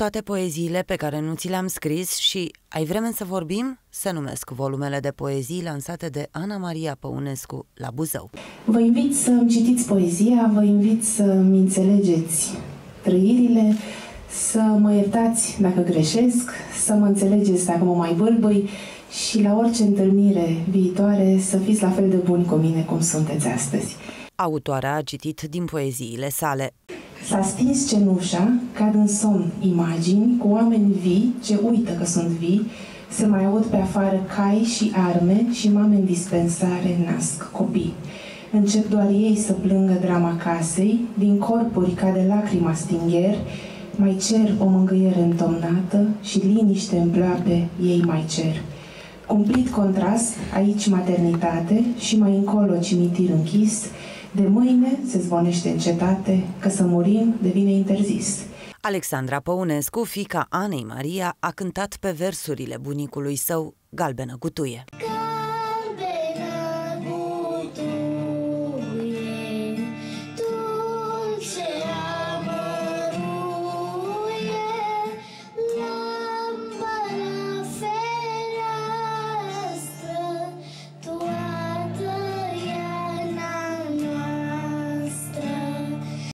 toate poeziile pe care nu ți le-am scris și ai vreme să vorbim? Se numesc volumele de poezii lansate de Ana Maria Păunescu la Buzău. Vă invit să-mi citiți poezia, vă invit să-mi înțelegeți trăirile, să mă iertați dacă greșesc, să mă înțelegeți dacă mă mai bâlbâi și la orice întâlnire viitoare să fiți la fel de buni cu mine cum sunteți astăzi. Autoarea a citit din poeziile sale. S-a stins cenușa, cad în somn imagini cu oameni vii ce uită că sunt vii, se mai aud pe afară cai și arme și mame în dispensare nasc copii. Încep doar ei să plângă drama casei, din corpuri cade lacrima stingher, mai cer o mângâiere întomnată și liniște în pleoape ei mai cer. Cumplit contrast, aici maternitate și mai încolo cimitir închis, de mâine se zvonește în cetate că să murim devine interzis. Alexandra Păunescu, fica Anei Maria, a cântat pe versurile bunicului său Galbenă Gutuie.